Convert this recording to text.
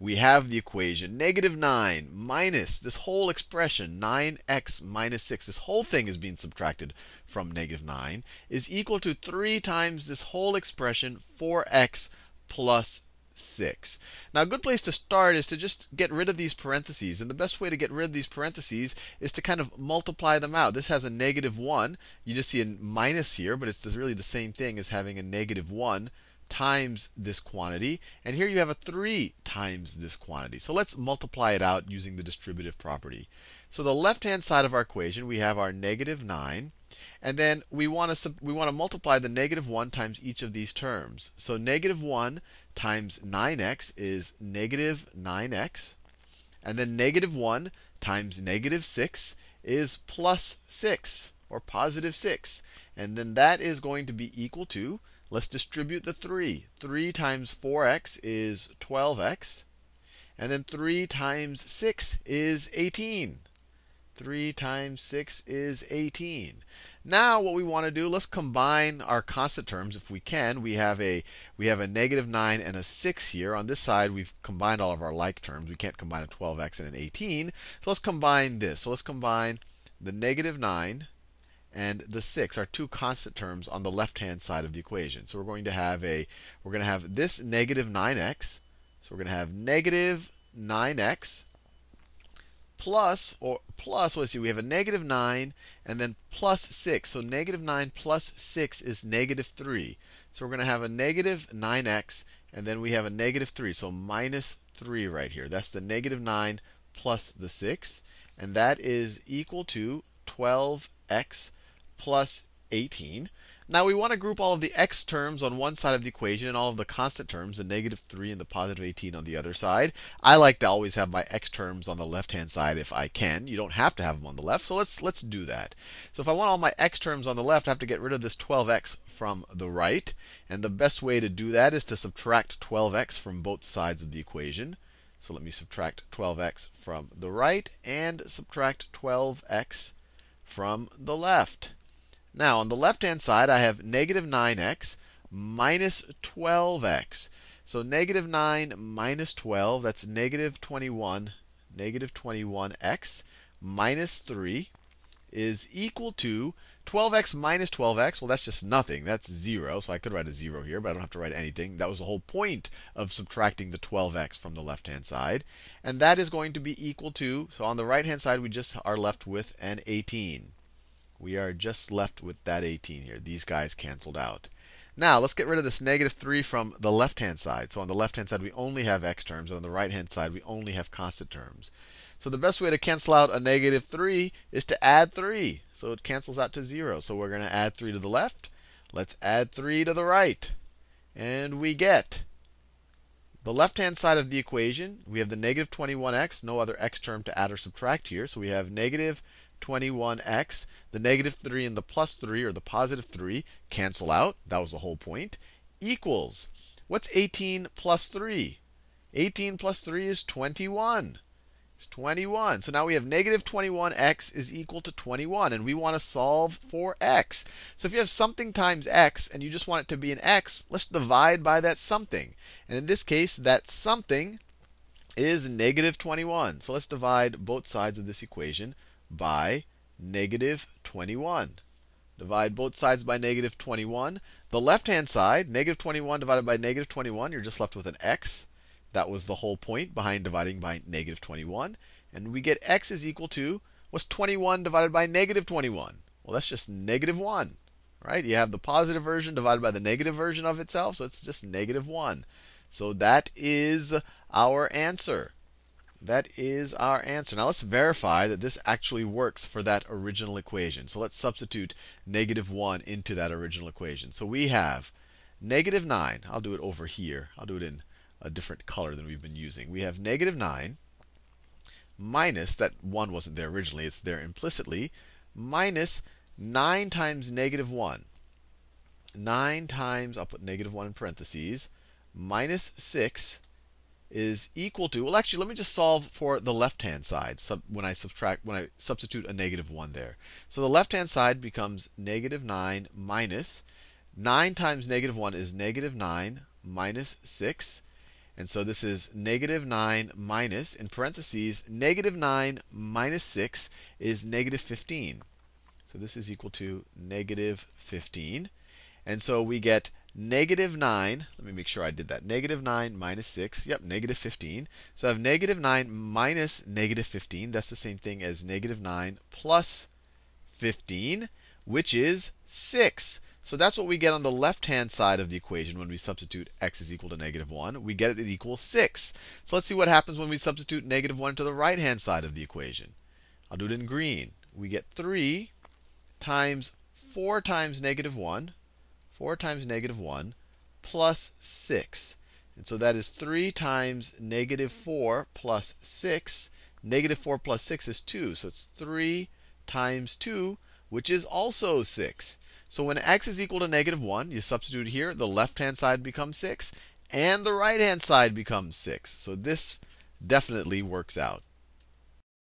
we have the equation negative 9 minus this whole expression, 9x minus 6, this whole thing is being subtracted from negative 9, is equal to 3 times this whole expression, 4x plus 6. Now, a good place to start is to just get rid of these parentheses. And the best way to get rid of these parentheses is to kind of multiply them out. This has a negative 1. You just see a minus here, but it's really the same thing as having a negative 1 times this quantity. And here you have a 3 times this quantity. So let's multiply it out using the distributive property. So the left-hand side of our equation, we have our negative 9. And then we want to we want to multiply the negative 1 times each of these terms. So negative 1 times 9x is negative 9x. And then negative 1 times negative 6 is plus 6, or positive 6. And then that is going to be equal to, let's distribute the 3. 3 times 4x is 12x. And then 3 times 6 is 18. 3 times 6 is 18. Now what we want to do, let's combine our constant terms if we can. We have a we have a negative 9 and a 6 here. On this side, we've combined all of our like terms. We can't combine a 12x and an 18. So let's combine this. So let's combine the negative 9 and the 6 are two constant terms on the left-hand side of the equation. So we're going to have a we're going to have this negative 9x. So we're going to have negative 9x plus, or plus, let's see, we have a negative 9 and then plus 6. So negative 9 plus 6 is negative 3. So we're going to have a negative 9x, and then we have a negative 3. So minus 3 right here. That's the negative 9 plus the 6. And that is equal to 12x plus 18. Now we want to group all of the x terms on one side of the equation and all of the constant terms, the negative 3 and the positive 18 on the other side. I like to always have my x terms on the left-hand side if I can. You don't have to have them on the left, so let's, let's do that. So if I want all my x terms on the left, I have to get rid of this 12x from the right. And the best way to do that is to subtract 12x from both sides of the equation. So let me subtract 12x from the right and subtract 12x from the left. Now, on the left-hand side, I have negative 9x minus 12x. So negative 9 minus 12, that's negative 21, negative 21x minus 3 is equal to 12x minus 12x. Well, that's just nothing. That's 0. So I could write a 0 here, but I don't have to write anything. That was the whole point of subtracting the 12x from the left-hand side. And that is going to be equal to, so on the right-hand side, we just are left with an 18 we are just left with that 18 here. These guys canceled out. Now, let's get rid of this negative 3 from the left-hand side. So on the left-hand side, we only have x terms. And on the right-hand side, we only have constant terms. So the best way to cancel out a negative 3 is to add 3. So it cancels out to 0. So we're going to add 3 to the left. Let's add 3 to the right. And we get the left-hand side of the equation. We have the negative 21x, no other x term to add or subtract here. So we have negative 21x. The negative 3 and the plus 3, or the positive 3, cancel out. That was the whole point. Equals, what's 18 plus 3? 18 plus 3 is 21. It's 21. So now we have negative 21x is equal to 21. And we want to solve for x. So if you have something times x, and you just want it to be an x, let's divide by that something. And in this case, that something is negative 21. So let's divide both sides of this equation by negative 21. Divide both sides by negative 21. The left-hand side, negative 21 divided by negative 21, you're just left with an x. That was the whole point behind dividing by negative 21. And we get x is equal to, what's 21 divided by negative 21? Well, that's just negative 1. Right? You have the positive version divided by the negative version of itself, so it's just negative 1. So that is our answer. That is our answer. Now let's verify that this actually works for that original equation. So let's substitute negative 1 into that original equation. So we have negative 9. I'll do it over here. I'll do it in a different color than we've been using. We have negative 9 minus, that 1 wasn't there originally, it's there implicitly, minus 9 times negative 1. 9 times, I'll put negative 1 in parentheses, minus 6 is equal to, well, actually, let me just solve for the left-hand side sub, when I subtract, when I substitute a negative 1 there. So the left-hand side becomes negative 9 minus 9 times negative 1 is negative 9 minus 6. And so this is negative 9 minus, in parentheses, negative 9 minus 6 is negative 15. So this is equal to negative 15. And so we get negative 9. Let me make sure I did that. Negative 9 minus 6. Yep, negative 15. So I have negative 9 minus negative 15. That's the same thing as negative 9 plus 15, which is 6. So that's what we get on the left-hand side of the equation when we substitute x is equal to negative 1. We get it equals 6. So let's see what happens when we substitute negative 1 to the right-hand side of the equation. I'll do it in green. We get 3 times 4 times negative 1, 4 times negative 1, plus 6. And so that is 3 times negative 4 plus 6. Negative 4 plus 6 is 2. So it's 3 times 2, which is also 6. So when x is equal to negative 1, you substitute here, the left-hand side becomes 6, and the right-hand side becomes 6. So this definitely works out.